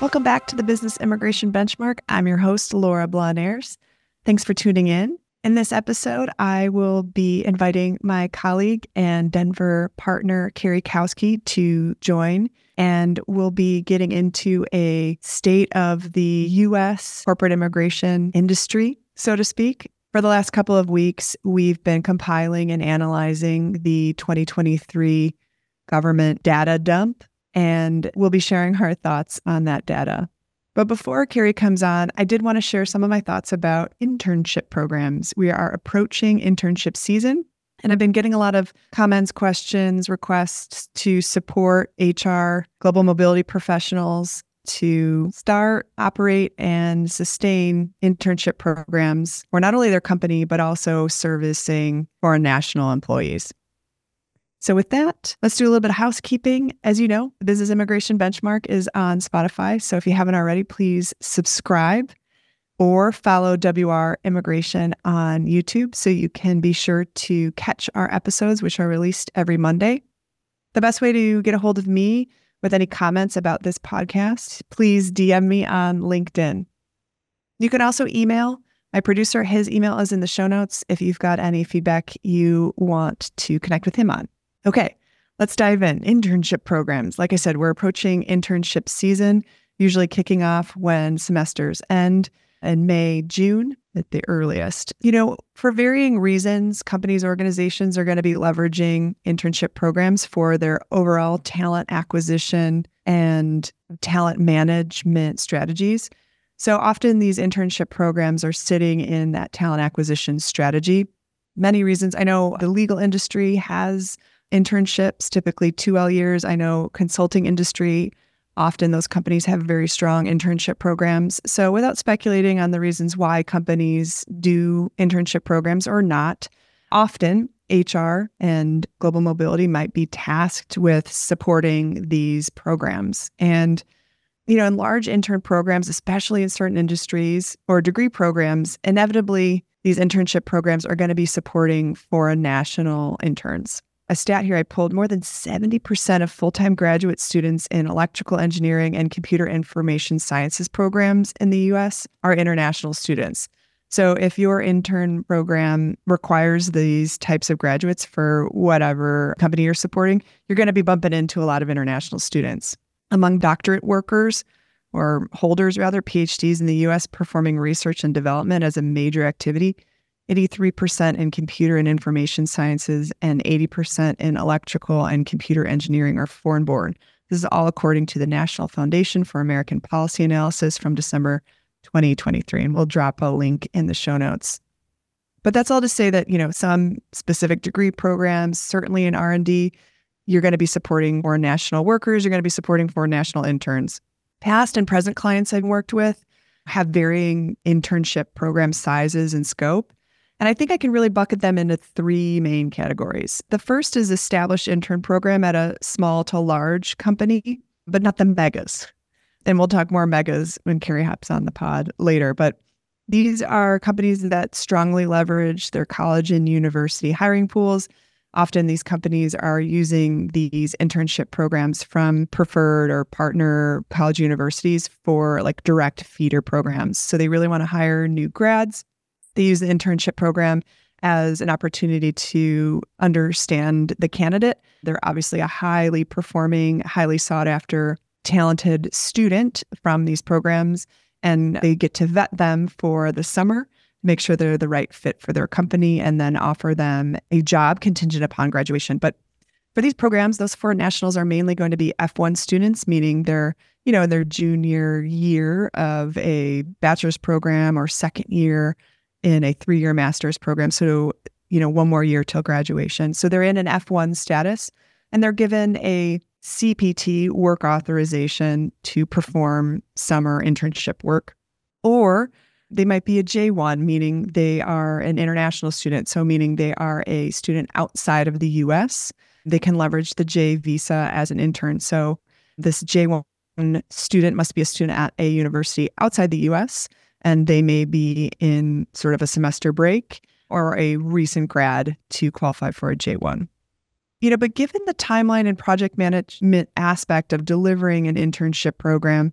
Welcome back to the Business Immigration Benchmark. I'm your host, Laura Bloniarz. Thanks for tuning in. In this episode, I will be inviting my colleague and Denver partner, Ceri Koski, to join, and we'll be getting into a state of the U.S. corporate immigration industry, so to speak. For the last couple of weeks, we've been compiling and analyzing the 2023 government data dump and we'll be sharing our thoughts on that data. But before Ceri comes on, I did want to share some of my thoughts about internship programs. We are approaching internship season, and I've been getting a lot of comments, questions, requests to support HR, global mobility professionals to start, operate, and sustain internship programs for not only their company, but also servicing foreign national employees. So, with that, let's do a little bit of housekeeping. As you know, the Business Immigration Benchmark is on Spotify. So, if you haven't already, please subscribe or follow WR Immigration on YouTube so you can be sure to catch our episodes, which are released every Monday. The best way to get a hold of me with any comments about this podcast, please DM me on LinkedIn. You can also email my producer. His email is in the show notes if you've got any feedback you want to connect with him on. Okay, let's dive in. Internship programs. Like I said, we're approaching internship season, usually kicking off when semesters end in May, June at the earliest. You know, for varying reasons, companies, organizations are going to be leveraging internship programs for their overall talent acquisition and talent management strategies. So often these internship programs are sitting in that talent acquisition strategy. Many reasons. I know the legal industry has internships, typically 2L years. I know consulting industry, often those companies have very strong internship programs. So, without speculating on the reasons why companies do internship programs or not, often HR and global mobility might be tasked with supporting these programs. And you know, in large intern programs, especially in certain industries or degree programs, inevitably these internship programs are going to be supporting foreign national interns a stat here I pulled more than 70% of full time graduate students in electrical engineering and computer information sciences programs in the US are international students. So, if your intern program requires these types of graduates for whatever company you're supporting, you're going to be bumping into a lot of international students. Among doctorate workers, or holders rather, PhDs in the US performing research and development as a major activity, 83% in computer and information sciences, and 80% in electrical and computer engineering are foreign born. This is all according to the National Foundation for American Policy Analysis from December 2023. And we'll drop a link in the show notes. But that's all to say that, you know, some specific degree programs, certainly in R&D, you're going to be supporting foreign national workers, you're going to be supporting foreign national interns. Past and present clients I've worked with have varying internship program sizes and scope. And I think I can really bucket them into three main categories. The first is established intern program at a small to large company, but not the megas. And we'll talk more megas when Ceri hops on the pod later. But these are companies that strongly leverage their college and university hiring pools. Often these companies are using these internship programs from preferred or partner college universities for like direct feeder programs. So they really want to hire new grads they use the internship program as an opportunity to understand the candidate. They're obviously a highly performing, highly sought after, talented student from these programs, and they get to vet them for the summer, make sure they're the right fit for their company, and then offer them a job contingent upon graduation. But for these programs, those foreign nationals are mainly going to be F1 students, meaning they're, you know, in their junior year of a bachelor's program or second year in a three year master's program. So, you know, one more year till graduation. So they're in an F1 status and they're given a CPT work authorization to perform summer internship work. Or they might be a J1, meaning they are an international student. So, meaning they are a student outside of the US. They can leverage the J visa as an intern. So, this J1 student must be a student at a university outside the US and they may be in sort of a semester break or a recent grad to qualify for a J1. You know, but given the timeline and project management aspect of delivering an internship program,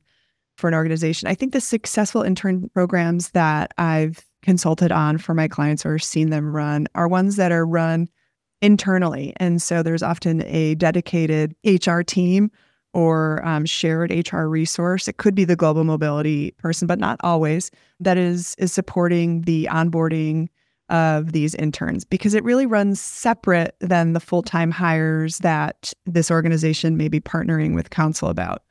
for an organization. I think the successful intern programs that I've consulted on for my clients or seen them run are ones that are run internally. And so there's often a dedicated HR team or um, shared HR resource. It could be the global mobility person, but not always. That is is supporting the onboarding of these interns because it really runs separate than the full time hires that this organization may be partnering with counsel about.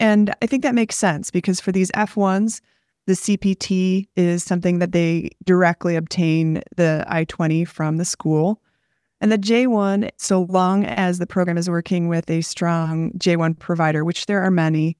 And I think that makes sense because for these F1s, the CPT is something that they directly obtain the I 20 from the school. And the J1, so long as the program is working with a strong J1 provider, which there are many,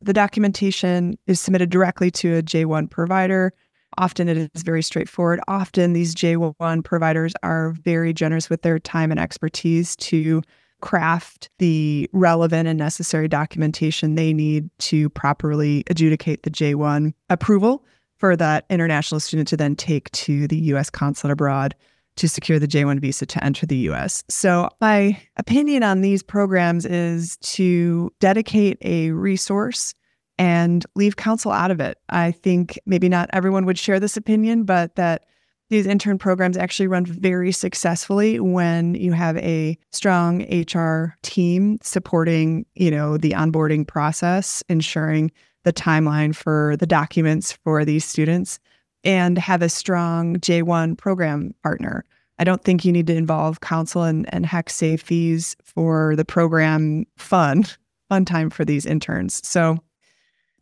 the documentation is submitted directly to a J1 provider. Often it is very straightforward. Often these J1 providers are very generous with their time and expertise to craft the relevant and necessary documentation they need to properly adjudicate the J1 approval for that international student to then take to the US consulate abroad to secure the J1 visa to enter the US. So, my opinion on these programs is to dedicate a resource and leave counsel out of it. I think maybe not everyone would share this opinion, but that these intern programs actually run very successfully when you have a strong HR team supporting, you know, the onboarding process, ensuring the timeline for the documents for these students and have a strong J1 program partner. I don't think you need to involve counsel and, and HEC safe fees for the program fun, fun time for these interns. So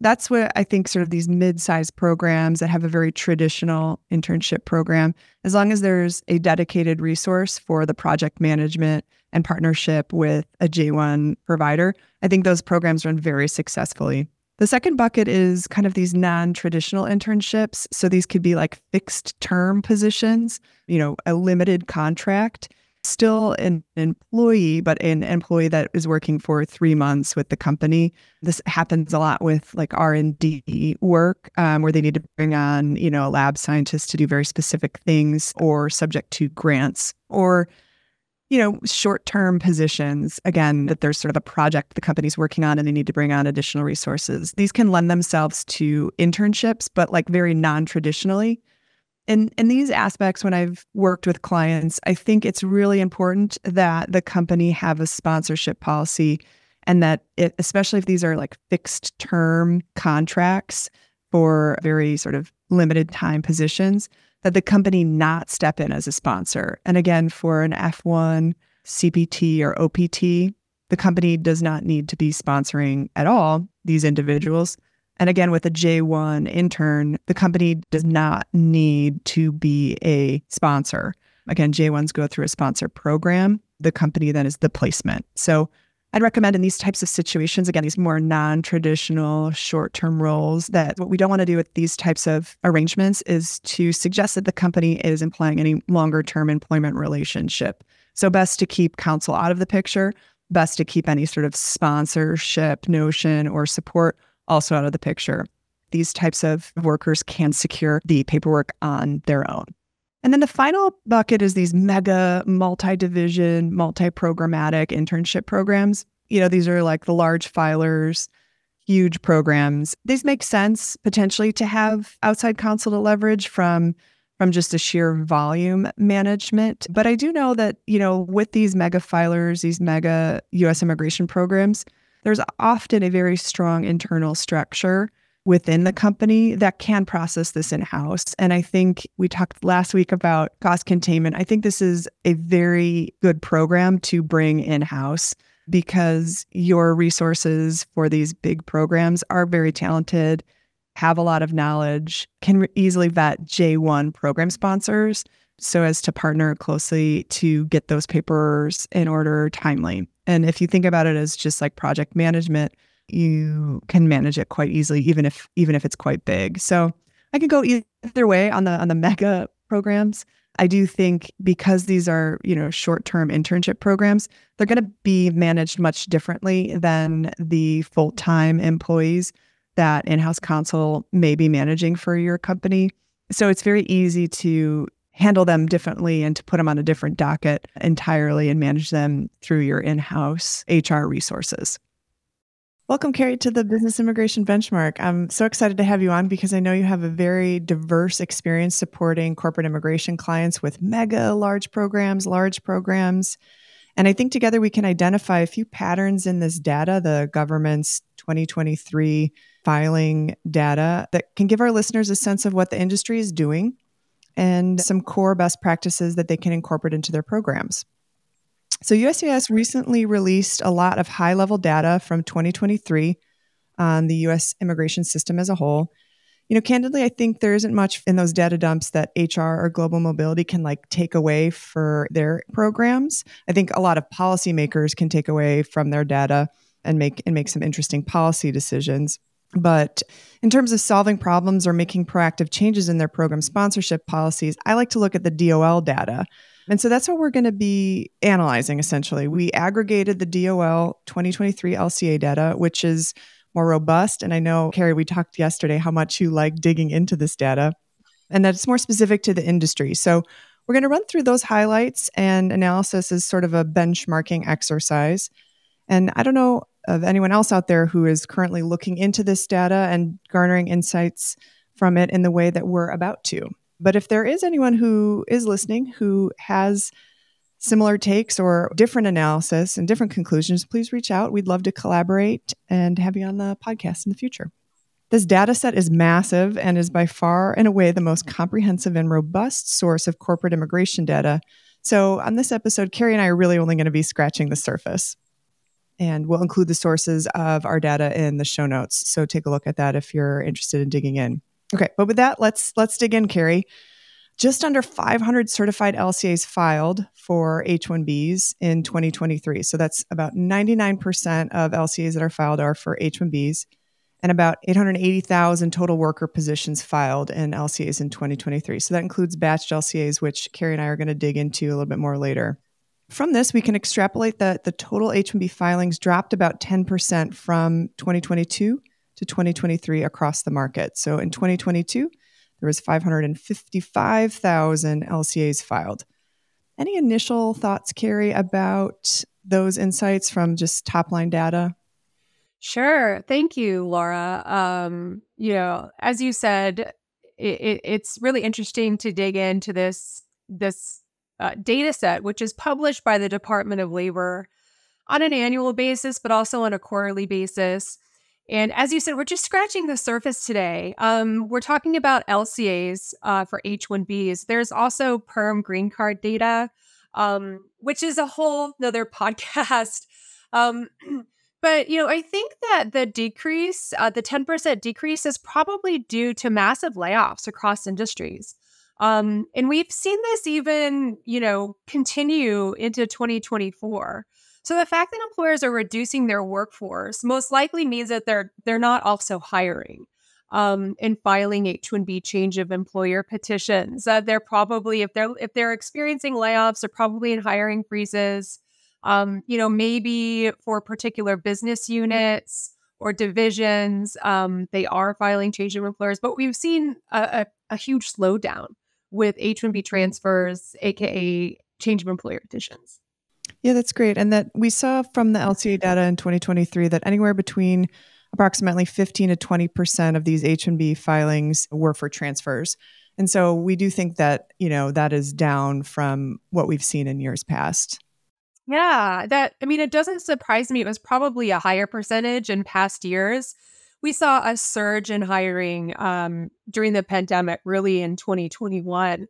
that's what I think sort of these mid-sized programs that have a very traditional internship program, as long as there's a dedicated resource for the project management and partnership with a J1 provider, I think those programs run very successfully. The second bucket is kind of these non-traditional internships. So these could be like fixed term positions, you know, a limited contract still an employee, but an employee that is working for three months with the company. This happens a lot with like R and D work, um, where they need to bring on you know a lab scientist to do very specific things, or subject to grants, or you know short term positions. Again, that there's sort of a project the company's working on, and they need to bring on additional resources. These can lend themselves to internships, but like very non traditionally. And in these aspects, when I've worked with clients, I think it's really important that the company have a sponsorship policy and that it, especially if these are like fixed term contracts for very sort of limited time positions, that the company not step in as a sponsor. And again, for an F1 CPT or OPT, the company does not need to be sponsoring at all these individuals. And again, with a J1 intern, the company does not need to be a sponsor. Again, J1s go through a sponsor program. The company then is the placement. So I'd recommend in these types of situations, again, these more non traditional short term roles, that what we don't want to do with these types of arrangements is to suggest that the company is implying any longer term employment relationship. So, best to keep counsel out of the picture, best to keep any sort of sponsorship notion or support also out of the picture. These types of workers can secure the paperwork on their own. And then the final bucket is these mega multi division, multi programmatic internship programs. You know, these are like the large filers, huge programs. These make sense potentially to have outside counsel to leverage from from just a sheer volume management. But I do know that, you know, with these mega filers, these mega US immigration programs, there's often a very strong internal structure within the company that can process this in house. And I think we talked last week about cost containment. I think this is a very good program to bring in house because your resources for these big programs are very talented, have a lot of knowledge, can easily vet J1 program sponsors so as to partner closely to get those papers in order timely. And if you think about it as just like project management, you can manage it quite easily, even if even if it's quite big. So I could go either way on the on the mega programs. I do think because these are, you know, short-term internship programs, they're going to be managed much differently than the full-time employees that in-house counsel may be managing for your company. So it's very easy to handle them differently and to put them on a different docket entirely and manage them through your in house HR resources. Welcome, Ceri, to the Business Immigration Benchmark. I'm so excited to have you on because I know you have a very diverse experience supporting corporate immigration clients with mega large programs, large programs. And I think together we can identify a few patterns in this data, the government's 2023 filing data, that can give our listeners a sense of what the industry is doing and some core best practices that they can incorporate into their programs. So, USCIS recently released a lot of high level data from 2023 on the US immigration system as a whole. You know, candidly, I think there isn't much in those data dumps that HR or global mobility can like take away for their programs. I think a lot of policymakers can take away from their data and make and make some interesting policy decisions. But in terms of solving problems or making proactive changes in their program sponsorship policies, I like to look at the DOL data. And so that's what we're going to be analyzing essentially. We aggregated the DOL 2023 LCA data, which is more robust. And I know, Ceri, we talked yesterday how much you like digging into this data and that it's more specific to the industry. So we're going to run through those highlights and analysis as sort of a benchmarking exercise. And I don't know of anyone else out there who is currently looking into this data and garnering insights from it in the way that we're about to. But if there is anyone who is listening who has similar takes or different analysis and different conclusions, please reach out. We'd love to collaborate and have you on the podcast in the future. This data set is massive and is by far and away the most comprehensive and robust source of corporate immigration data. So, on this episode, Ceri and I are really only going to be scratching the surface. And we'll include the sources of our data in the show notes. So, take a look at that if you're interested in digging in. Okay, but with that, let's let's dig in, Ceri. Just under 500 certified LCAs filed for H-1Bs in 2023. So that's about 99% of LCAs that are filed are for H-1Bs, and about 880,000 total worker positions filed in LCAs in 2023. So that includes batched LCAs, which Ceri and I are going to dig into a little bit more later. From this, we can extrapolate that the total H-1B filings dropped about 10% from 2022 to 2023 across the market. So in 2022, there was 555,000 LCAs filed. Any initial thoughts, Ceri, about those insights from just top line data? Sure. Thank you, Laura. Um, you know, as you said, it, it, it's really interesting to dig into this this uh, data set, which is published by the Department of Labor on an annual basis, but also on a quarterly basis. And as you said, we're just scratching the surface today. Um, we're talking about LCAs uh, for H 1Bs. There's also perm green card data, um, which is a whole other podcast. Um, but, you know, I think that the decrease, uh, the 10% decrease, is probably due to massive layoffs across industries. Um, and we've seen this even, you know, continue into 2024. So the fact that employers are reducing their workforce most likely means that they're they're not also hiring um, and filing H-1B change of employer petitions. Uh, they're probably if they're if they're experiencing layoffs, they're probably in hiring freezes. Um, you know, maybe for particular business units or divisions, um, they are filing change of employers. But we've seen a, a, a huge slowdown with H-1B transfers, aka change of employer petitions. Yeah, that's great. And that we saw from the LCA data in 2023 that anywhere between approximately 15 to 20% of these H-1B filings were for transfers. And so we do think that, you know, that is down from what we've seen in years past. Yeah, that I mean it doesn't surprise me. It was probably a higher percentage in past years. We saw a surge in hiring um, during the pandemic, really in 2021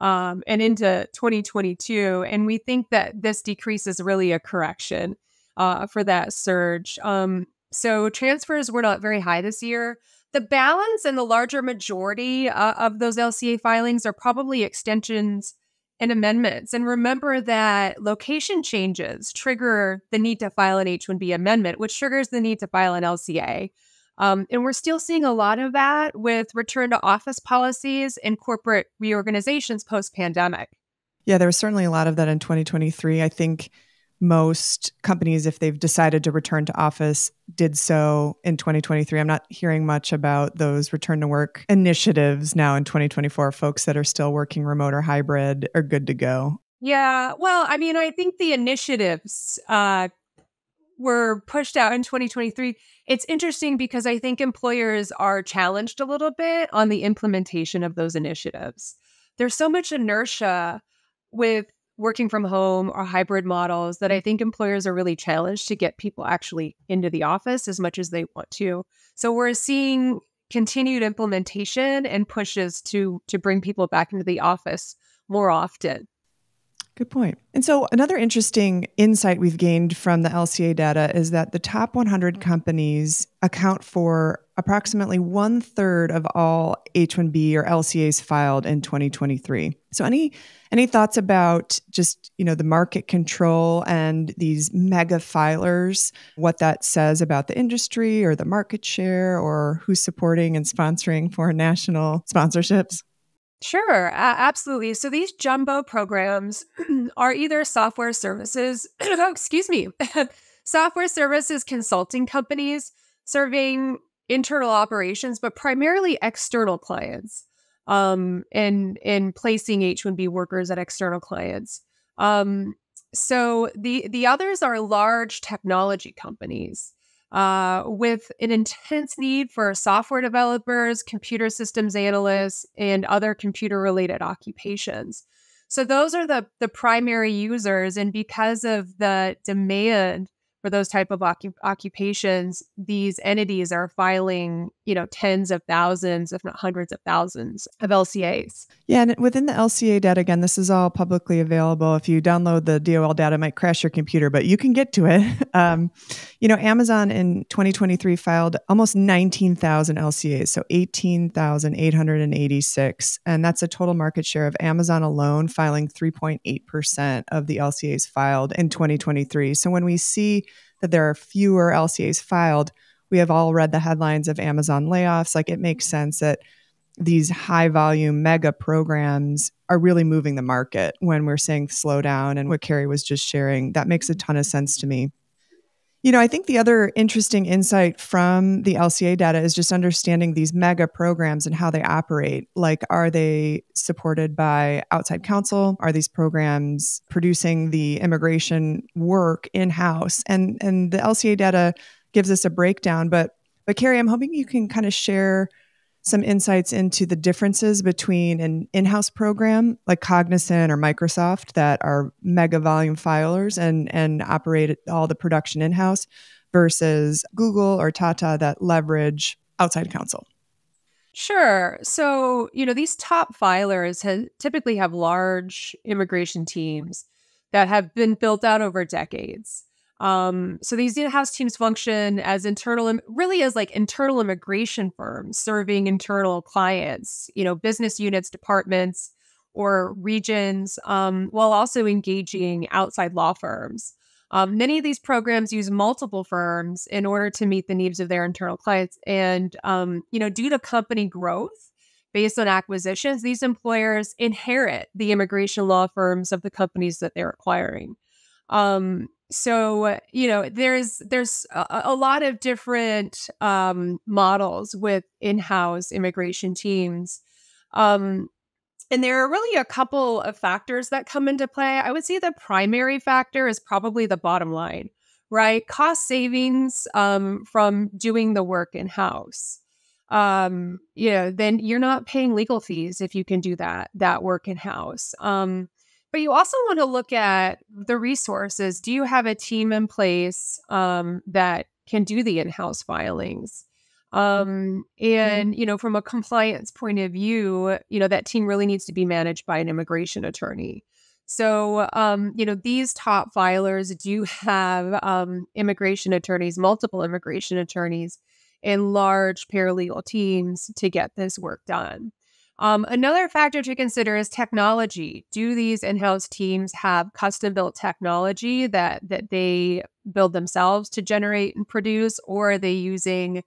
um, and into 2022. And we think that this decrease is really a correction uh, for that surge. Um, so transfers were not very high this year. The balance and the larger majority uh, of those LCA filings are probably extensions and amendments. And remember that location changes trigger the need to file an H 1B amendment, which triggers the need to file an LCA. Um, and we're still seeing a lot of that with return to office policies and corporate reorganizations post pandemic. Yeah, there was certainly a lot of that in 2023. I think most companies, if they've decided to return to office, did so in 2023. I'm not hearing much about those return to work initiatives now in 2024. Folks that are still working remote or hybrid are good to go. Yeah. Well, I mean, I think the initiatives uh, were pushed out in 2023, it's interesting because I think employers are challenged a little bit on the implementation of those initiatives. There's so much inertia with working from home or hybrid models that I think employers are really challenged to get people actually into the office as much as they want to. So we're seeing continued implementation and pushes to to bring people back into the office more often. Good point. And so, another interesting insight we've gained from the LCA data is that the top 100 mm-hmm. companies account for approximately one third of all H-1B or LCAs filed in 2023. So, any any thoughts about just you know the market control and these mega filers, what that says about the industry or the market share, or who's supporting and sponsoring for national sponsorships? Sure, absolutely. So these jumbo programs are either software services, oh, excuse me, software services consulting companies serving internal operations, but primarily external clients, um, and in placing H one B workers at external clients. Um, so the the others are large technology companies uh, with an intense need for software developers, computer systems analysts, and other computer related occupations. So those are the the primary users, and because of the demand for those type of occup- occupations these entities are filing you know tens of thousands if not hundreds of thousands of lcas yeah and within the lca data again this is all publicly available. If you download the dol data it might crash your computer but you can get to it. Um, you know amazon in 2023 filed almost 19000 lcas so 18886 and that's a total market share of amazon alone filing 3.8% of the lcas filed in 2023 so when we see that there are fewer LCAs filed, we have all read the headlines of Amazon layoffs. Like it makes sense that these high volume mega programs are really moving the market when we're saying slow down and what Ceri was just sharing. That makes a ton of sense to me. You know, I think the other interesting insight from the LCA data is just understanding these mega programs and how they operate. Like, are they supported by outside counsel? Are these programs producing the immigration work in house? And and the LCA data gives us a breakdown. But but Ceri, I'm hoping you can kind of share some insights into the differences between an in house program like Cognizant or Microsoft that are mega volume filers and, and operate all the production in house versus Google or Tata that leverage outside counsel. Sure. So, you know, these top filers have, typically have large immigration teams that have been built out over decades. Um, so these in-house teams function as internal, really as like internal immigration firms serving internal clients, you know, business units, departments, or regions, um, while also engaging outside law firms. Um, many of these programs use multiple firms in order to meet the needs of their internal clients, and um, you know, due to company growth based on acquisitions, these employers inherit the immigration law firms of the companies that they're acquiring. Um, so you know there's there's a, a lot of different um, models with in-house immigration teams um, and there are really a couple of factors that come into play. I would say the primary factor is probably the bottom line right? Cost savings um, from doing the work in-house. Um, you know then you're not paying legal fees if you can do that that work in-house. Um, but you also want to look at the resources. Do you have a team in place um, that can do the in house filings? Um, and, you know, from a compliance point of view, you know, that team really needs to be managed by an immigration attorney. So, um, you know, these top filers do have um, immigration attorneys, multiple immigration attorneys, and large paralegal teams to get this work done. Um, another factor to consider is technology. Do these in-house teams have custom-built technology that that they build themselves to generate and produce, or are they using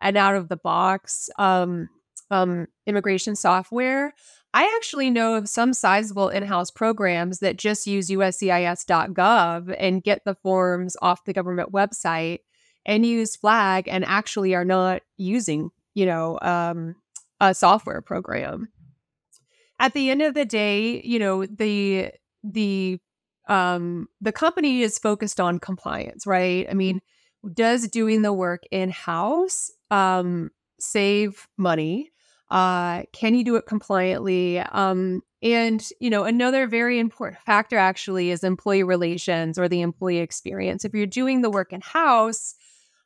an out-of-the-box um, um, immigration software? I actually know of some sizable in-house programs that just use USCIS.gov and get the forms off the government website and use Flag, and actually are not using, you know, um, a software program. At the end of the day, you know, the the um, the company is focused on compliance, right? I mean, does doing the work in house um, save money? Uh, can you do it compliantly? Um, and you know, another very important factor actually is employee relations or the employee experience. If you're doing the work in house,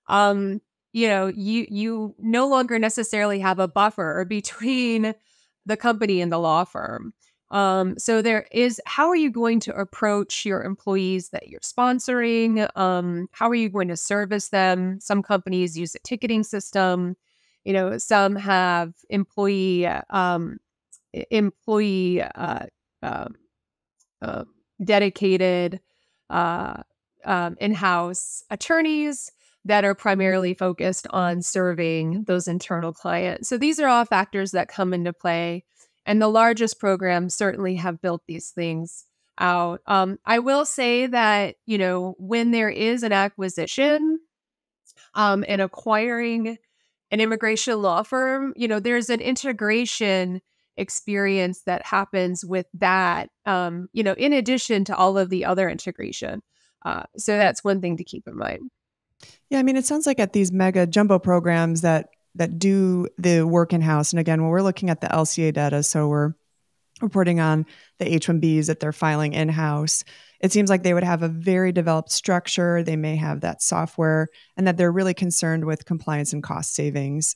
um, you know, you you no longer necessarily have a buffer between the company and the law firm. Um, so there is how are you going to approach your employees that you're sponsoring? Um, how are you going to service them? Some companies use a ticketing system. You know, some have employee um, employee uh, uh, uh, dedicated uh, um, in-house attorneys that are primarily focused on serving those internal clients. So these are all factors that come into play and the largest programs certainly have built these things out. Um, I will say that, you know, when there is an acquisition um, and acquiring an immigration law firm, you know, there's an integration experience that happens with that, um, you know, in addition to all of the other integration. Uh, so that's one thing to keep in mind. Yeah, I mean, it sounds like at these mega jumbo programs that that do the work in house. And again, when we're looking at the LCA data, so we're reporting on the H 1Bs that they're filing in house, it seems like they would have a very developed structure. They may have that software and that they're really concerned with compliance and cost savings.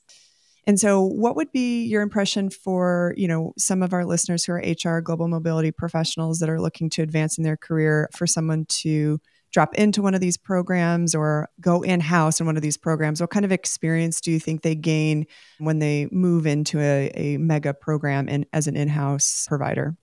And so what would be your impression for, you know, some of our listeners who are HR global mobility professionals that are looking to advance in their career for someone to drop into one of these programs or go in house in one of these programs? What kind of experience do you think they gain when they move into a, a mega program in, as an in house provider?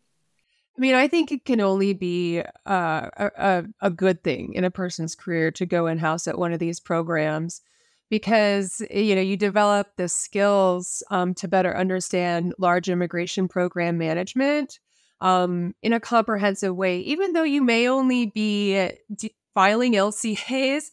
I mean, I think it can only be uh, a, a good thing in a person's career to go in house at one of these programs because you know you develop the skills um, to better understand large immigration program management um, in a comprehensive way even though you may only be filing LCAs.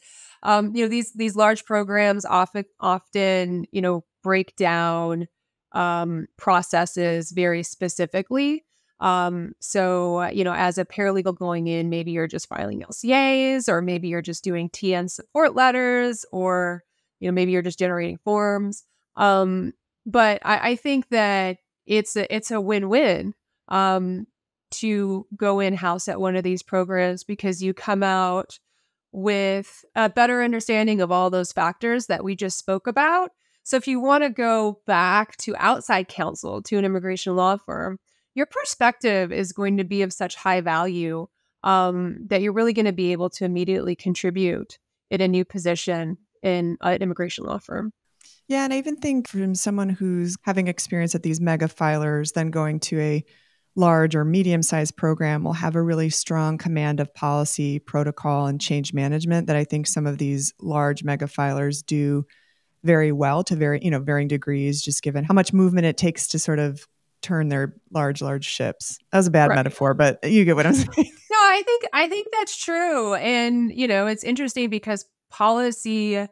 Um, you know, these these large programs often often you know break down um, processes very specifically. Um, so you know, as a paralegal going in, maybe you're just filing LCAs, or maybe you're just doing TN support letters, or you know, maybe you're just generating forms. Um, but I, I think that it's a it's a win win. Um, to go in house at one of these programs because you come out with a better understanding of all those factors that we just spoke about. So if you want to go back to outside counsel to an immigration law firm, your perspective is going to be of such high value um, that you're really going to be able to immediately contribute in a new position in an immigration law firm. Yeah, and I even think from someone who's having experience at these mega filers, then going to a large or medium sized program will have a really strong command of policy, protocol, and change management that I think some of these large mega filers do very well to very, you know, varying degrees, just given how much movement it takes to sort of turn their large, large ships. That was a bad right. metaphor, but you get what I'm saying. No, I think I think that's true. And, you know, it's interesting because policy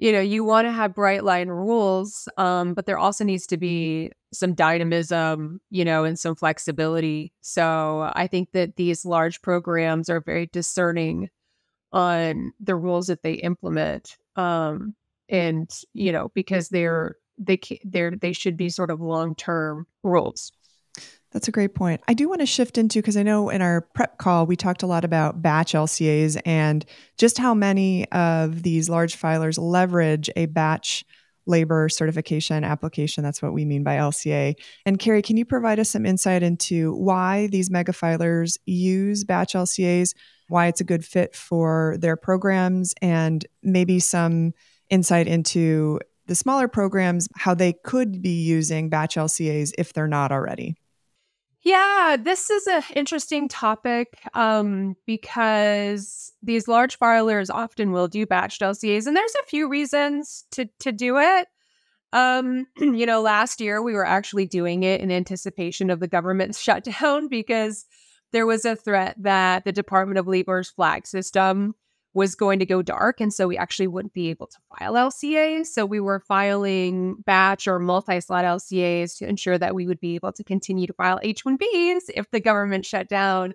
you know you want to have bright line rules um, but there also needs to be some dynamism you know and some flexibility. So i think that these large programs are very discerning on the rules that they implement um, and you know because they're they they're they should be sort of long term rules that's a great point. I do want to shift into because I know in our prep call we talked a lot about batch LCAs and just how many of these large filers leverage a batch labor certification application. That's what we mean by LCA. And Ceri, can you provide us some insight into why these mega filers use batch LCAs, why it's a good fit for their programs, and maybe some insight into the smaller programs, how they could be using batch LCAs if they're not already? Yeah, this is an interesting topic um, because these large filers often will do batched LCAs, and there's a few reasons to to do it. Um, you know, last year we were actually doing it in anticipation of the government's shutdown because there was a threat that the Department of Labor's flag system was going to go dark. And so we actually wouldn't be able to file LCAs. So we were filing batch or multi slot LCAs to ensure that we would be able to continue to file H 1Bs if the government shut down.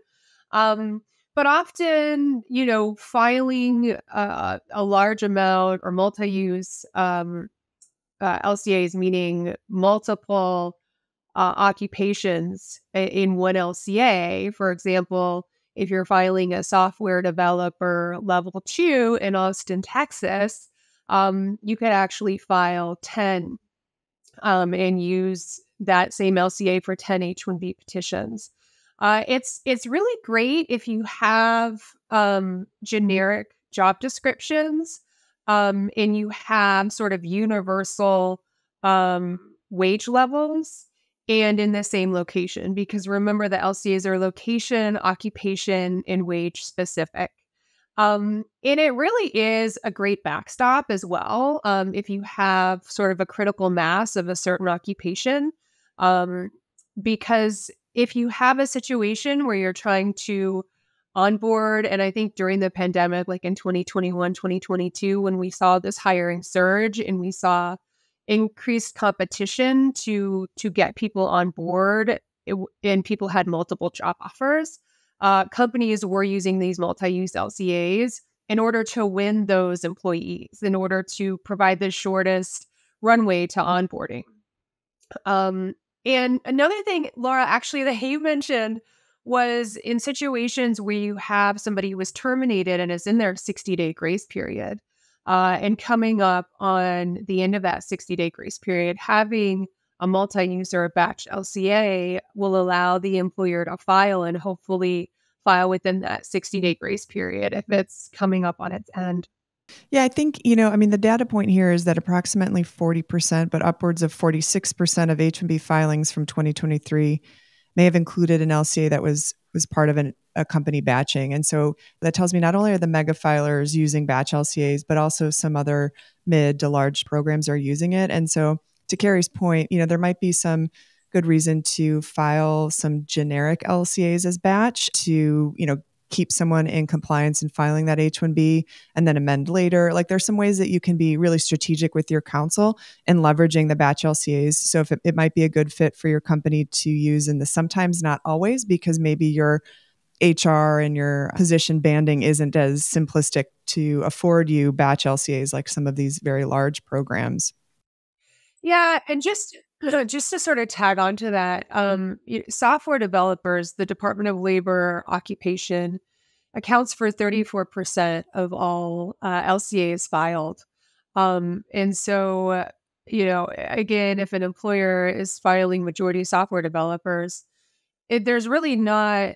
Um, but often, you know, filing uh, a large amount or multi-use um, uh, LCAs, meaning multiple uh, occupations in one LCA. For example, if you're filing a software developer level two in Austin, Texas, um, you could actually file 10 um, and use that same LCA for 10 H1B petitions. Uh, it's it's really great if you have um, generic job descriptions um, and you have sort of universal um, wage levels and in the same location because remember the LCAs are location, occupation, and wage specific. Um, and it really is a great backstop as well. Um, if you have sort of a critical mass of a certain occupation, um, because if you have a situation where you're trying to onboard, and I think during the pandemic, like in 2021, 2022, when we saw this hiring surge and we saw increased competition to to get people on board, it, and people had multiple job offers uh, companies were using these multi-use LCAs in order to win those employees, in order to provide the shortest runway to onboarding. Um, and another thing, Laura, actually, that you mentioned was in situations where you have somebody who was terminated and is in their 60 day grace period, uh, and coming up on the end of that 60 day grace period, having a multi-user batch LCA will allow the employer to file and hopefully file within that 60 day grace period if it's coming up on its end. Yeah, I think, you know, I mean, the data point here is that approximately 40%, but upwards of 46% of H1B filings from 2023 may have included an LCA that was was part of an, a company batching. And so that tells me not only are the mega filers using batch LCAs, but also some other mid to large programs are using it. And so to Ceri's point, you know, there might be some good reason to file some generic LCAs as batch to, you know, keep someone in compliance and filing that H1B and then amend later. Like there's some ways that you can be really strategic with your counsel and leveraging the batch LCAs. So if it, it might be a good fit for your company to use in the sometimes not always because maybe your HR and your position banding isn't as simplistic to afford you batch LCAs like some of these very large programs. Yeah, and just just to sort of tag on to that, um, software developers, the Department of Labor occupation accounts for 34% of all uh, LCAs filed. Um, and so, you know, again, if an employer is filing majority software developers, it, there's really not,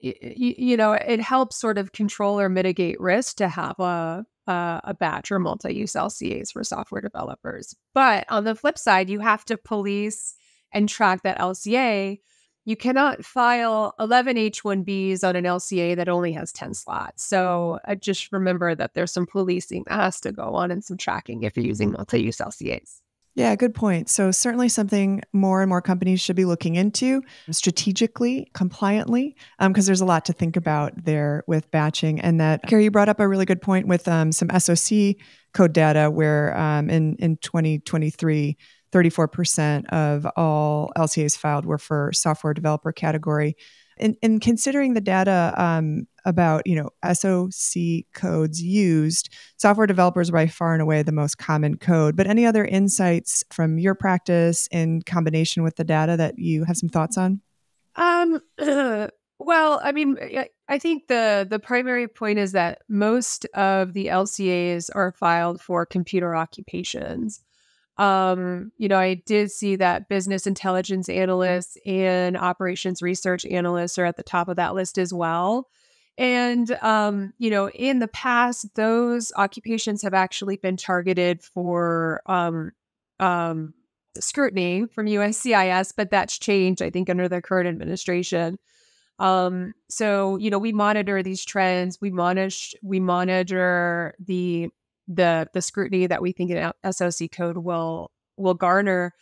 you, know, it helps sort of control or mitigate risk to have a a batch or multi-use LCAs for software developers. But on the flip side, you have to police and track that LCA. You cannot file 11 H1Bs on an LCA that only has 10 slots. So uh, just remember that there's some policing that has to go on and some tracking if you're using multi-use LCAs. Yeah, good point. So, certainly something more and more companies should be looking into strategically, compliantly, because um, there's a lot to think about there with batching. And that, Ceri, you brought up a really good point with um, some SOC code data where um, in, in 2023, 34% of all LCAs filed were for software developer category in, in considering the data um, about you know SOC codes used, software developers are by far and away the most common code. But any other insights from your practice in combination with the data that you have some thoughts on? Um. well, I mean, I think the the primary point is that most of the LCAs are filed for computer occupations. Um, you know, I did see that business intelligence analysts and operations research analysts are at the top of that list as well. And, um, you know, in the past, those occupations have actually been targeted for um, um, scrutiny from USCIS, but that's changed, I think, under the current administration. Um, so, you know, we monitor these trends. We monitor, we monitor the the the scrutiny that we think an SOC code will will garner.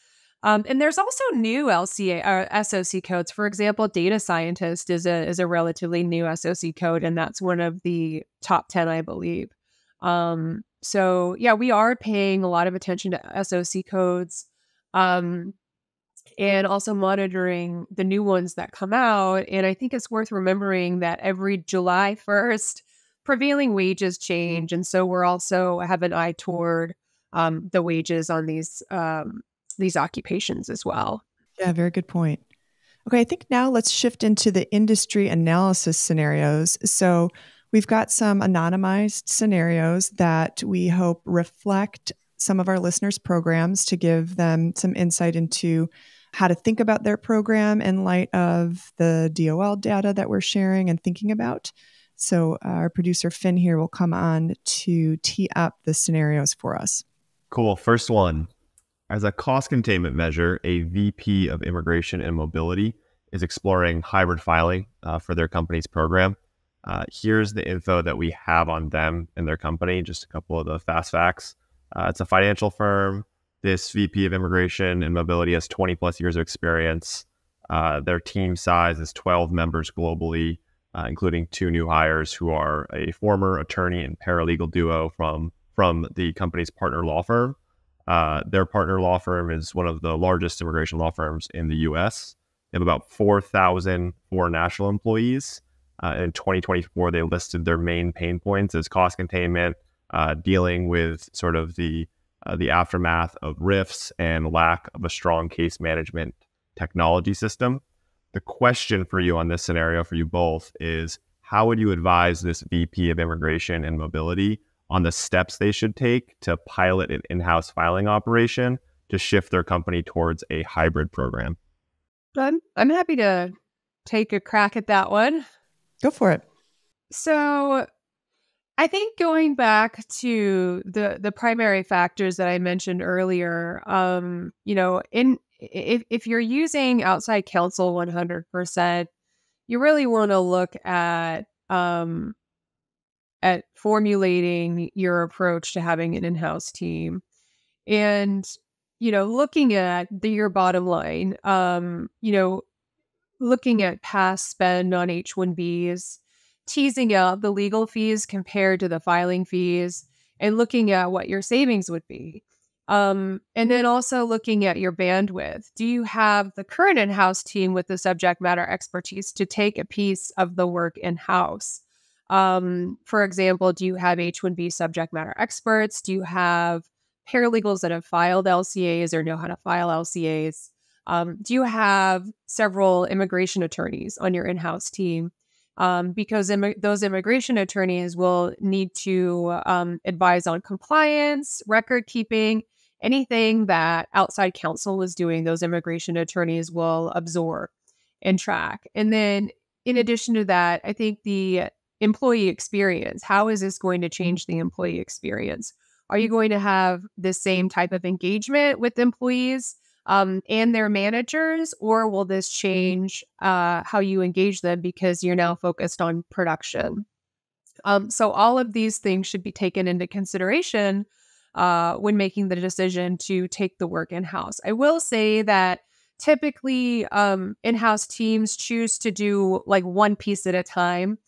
Um, and there's also new LCA or uh, SOC codes. For example, data scientist is a is a relatively new SOC code, and that's one of the top ten, I believe. Um, so yeah, we are paying a lot of attention to SOC codes. Um, and also monitoring the new ones that come out. And I think it's worth remembering that every July 1st, prevailing wages change. And so we're also have an eye toward um, the wages on these um, these occupations as well. Yeah, very good point. Okay, I think now let's shift into the industry analysis scenarios. So we've got some anonymized scenarios that we hope reflect some of our listeners' programs to give them some insight into how to think about their program in light of the DOL data that we're sharing and thinking about. So, uh, our producer Finn here will come on to tee up the scenarios for us. Cool. First one as a cost containment measure, a VP of Immigration and Mobility is exploring hybrid filing uh, for their company's program. Uh, here's the info that we have on them and their company, just a couple of the fast facts. Uh, it's a financial firm. This VP of Immigration and Mobility has 20 plus years of experience. Uh, their team size is 12 members globally, uh, including two new hires who are a former attorney and paralegal duo from, from the company's partner law firm. Uh, their partner law firm is one of the largest immigration law firms in the US. They have about 4,000 foreign national employees. Uh, in 2024, they listed their main pain points as cost containment, uh, dealing with sort of the uh, the aftermath of RIFs and lack of a strong case management technology system. The question for you on this scenario for you both is how would you advise this VP of immigration and mobility on the steps they should take to pilot an in house filing operation to shift their company towards a hybrid program? I'm, I'm happy to take a crack at that one. Go for it. So, I think going back to the the primary factors that I mentioned earlier, um, you know, in if if you're using outside counsel 100%, you really want to look at um, at formulating your approach to having an in-house team and you know looking at the your bottom line um you know looking at past spend on h1bs teasing out the legal fees compared to the filing fees and looking at what your savings would be um, and then also looking at your bandwidth. Do you have the current in house team with the subject matter expertise to take a piece of the work in house? Um, for example, do you have H 1B subject matter experts? Do you have paralegals that have filed LCAs or know how to file LCAs? Um, do you have several immigration attorneys on your in house team? Um, because Im- those immigration attorneys will need to um, advise on compliance, record keeping, anything that outside counsel is doing, those immigration attorneys will absorb and track. And then, in addition to that, I think the employee experience. How is this going to change the employee experience? Are you going to have the same type of engagement with employees um, and their managers, or will this change uh, how you engage them because you're now focused on production? Um, so, all of these things should be taken into consideration uh, when making the decision to take the work in house. I will say that typically um, in house teams choose to do like one piece at a time.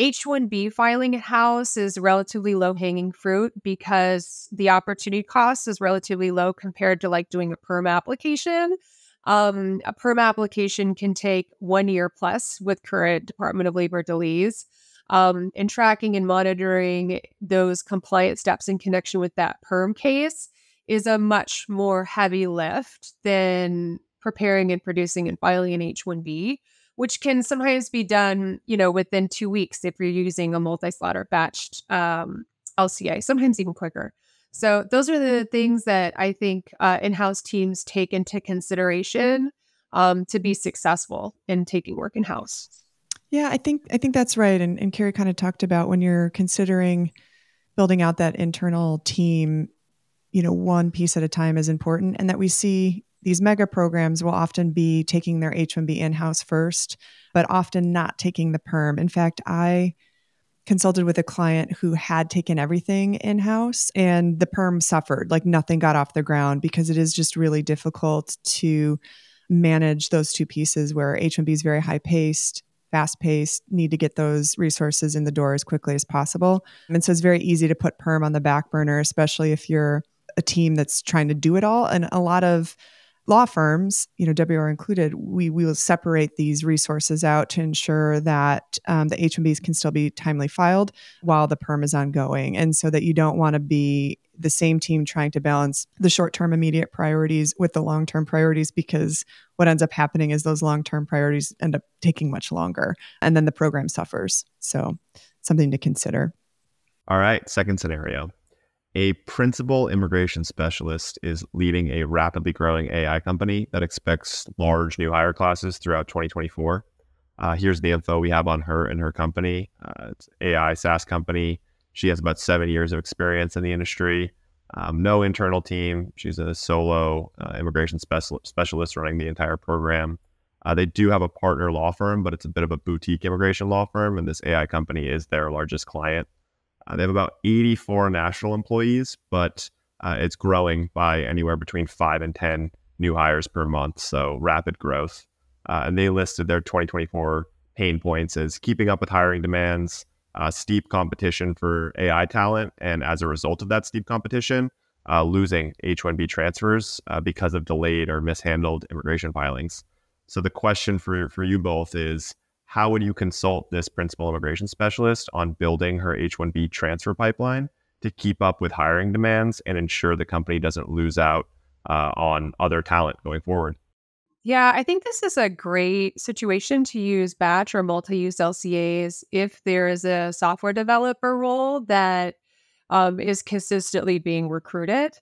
H1B filing in house is relatively low hanging fruit because the opportunity cost is relatively low compared to like doing a perm application. Um, a perm application can take one year plus with current Department of Labor delays. Um, and tracking and monitoring those compliance steps in connection with that perm case is a much more heavy lift than preparing and producing and filing an H1B which can sometimes be done, you know, within two weeks if you're using a multi-slaughter batched um, LCA, sometimes even quicker. So those are the things that I think uh, in-house teams take into consideration um, to be successful in taking work in-house. Yeah, I think I think that's right. And, and Ceri kind of talked about when you're considering building out that internal team, you know, one piece at a time is important, and that we see these mega programs will often be taking their H1B in house first, but often not taking the perm. In fact, I consulted with a client who had taken everything in house and the perm suffered, like nothing got off the ground because it is just really difficult to manage those two pieces where H1B is very high paced fast paced, need to get those resources in the door as quickly as possible. And so it's very easy to put perm on the back burner, especially if you're a team that's trying to do it all. And a lot of law firms, you know, WR included, we, we will separate these resources out to ensure that um, the H-1Bs can still be timely filed while the perm is ongoing. And so that you don't want to be the same team trying to balance the short-term immediate priorities with the long-term priorities because what ends up happening is those long-term priorities end up taking much longer and then the program suffers. So something to consider. All right, second scenario. A principal immigration specialist is leading a rapidly growing AI company that expects large new hire classes throughout 2024. Uh, here's the info we have on her and her company. Uh, it's AI SaaS company. She has about seven years of experience in the industry. Um, no internal team. She's a solo uh, immigration special- specialist running the entire program. Uh, they do have a partner law firm, but it's a bit of a boutique immigration law firm, and this AI company is their largest client. Uh, they have about 84 national employees, but uh, it's growing by anywhere between five and 10 new hires per month. So rapid growth. Uh, and they listed their 2024 pain points as keeping up with hiring demands, uh, steep competition for AI talent, and as a result of that steep competition, uh, losing H 1B transfers uh, because of delayed or mishandled immigration filings. So the question for, for you both is how would you consult this principal immigration specialist on building her H 1B transfer pipeline to keep up with hiring demands and ensure the company doesn't lose out uh, on other talent going forward? Yeah, I think this is a great situation to use batch or multi use LCAs if there is a software developer role that um, is consistently being recruited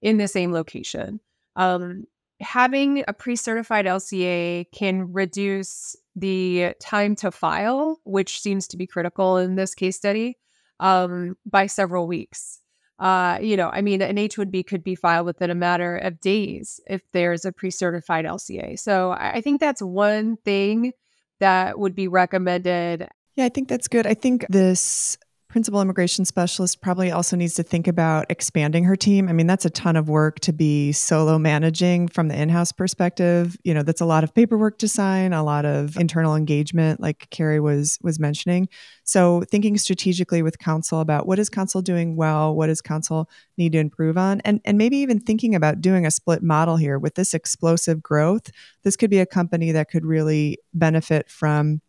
in the same location. Um, having a pre certified LCA can reduce the time to file, which seems to be critical in this case study, um, by several weeks. Uh, you know, I mean, an H1B could be filed within a matter of days if there's a pre certified LCA. So I think that's one thing that would be recommended. Yeah, I think that's good. I think this principal immigration specialist probably also needs to think about expanding her team. I mean, that's a ton of work to be solo managing from the in-house perspective. You know, that's a lot of paperwork to sign, a lot of internal engagement like Ceri was was mentioning. So, thinking strategically with counsel about what is counsel doing well, what does counsel need to improve on, and and maybe even thinking about doing a split model here with this explosive growth. This could be a company that could really benefit from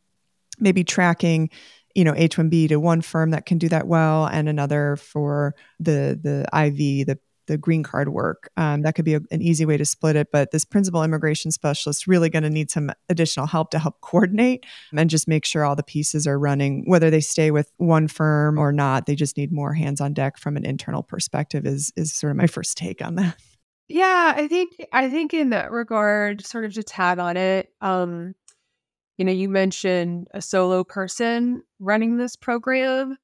maybe tracking you know H1B to one firm that can do that well and another for the the IV the the green card work. Um, that could be a, an easy way to split it. But this principal immigration specialist really going to need some additional help to help coordinate and just make sure all the pieces are running, whether they stay with one firm or not. They just need more hands on deck from an internal perspective. Is is sort of my first take on that. Yeah, I think I think in that regard, sort of to tag on it, um, you know, you mentioned a solo person running this program.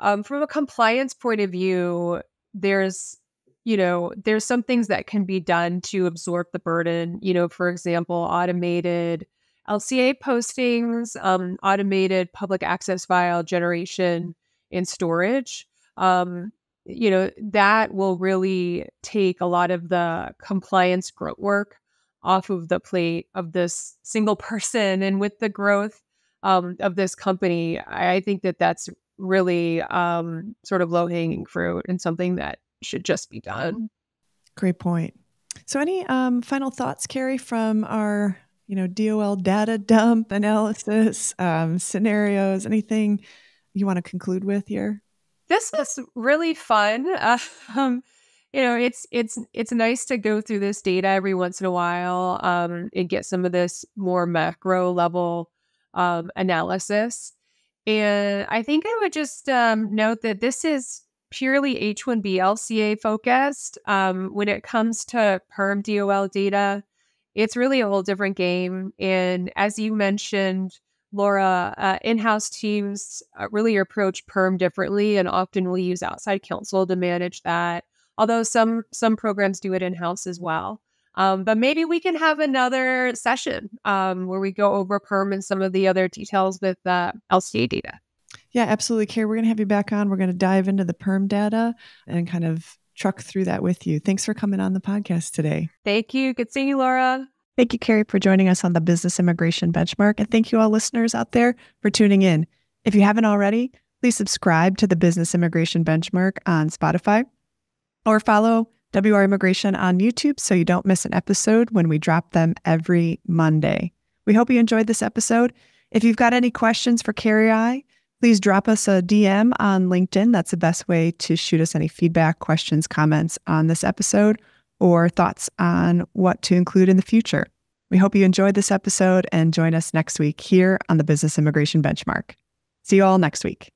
Um, from a compliance point of view, there's, you know, there's some things that can be done to absorb the burden. You know, for example, automated LCA postings, um, automated public access file generation and storage. Um, you know, that will really take a lot of the compliance grunt work off of the plate of this single person. And with the growth um, of this company, I think that that's really um, sort of low hanging fruit and something that should just be done. Great point. So, any um, final thoughts, Ceri, from our you know DOL data dump analysis um, scenarios? Anything you want to conclude with here? This was really fun. Uh, um, you know it's it's it's nice to go through this data every once in a while um, and get some of this more macro level um, analysis. And i think i would just um, note that this is purely h1b lca focused um, when it comes to perm dol data it's really a whole different game. And as you mentioned Laura, uh, in house teams uh, really approach perm differently and often will use outside counsel to manage that although some some programs do it in house as well. Um, but maybe we can have another session um, where we go over perm and some of the other details with uh, LCA data. Yeah, absolutely, Ceri. We're going to have you back on. We're going to dive into the perm data and kind of truck through that with you. Thanks for coming on the podcast today. Thank you. Good seeing you, Laura. Thank you, Ceri, for joining us on the Business Immigration Benchmark. And thank you, all listeners out there, for tuning in. If you haven't already, please subscribe to the Business Immigration Benchmark on Spotify or follow WR Immigration on YouTube so you don't miss an episode when we drop them every Monday. We hope you enjoyed this episode. If you've got any questions for Ceri I, please drop us a DM on LinkedIn. That's the best way to shoot us any feedback, questions, comments on this episode, or thoughts on what to include in the future. We hope you enjoyed this episode and join us next week here on the Business Immigration Benchmark. See you all next week.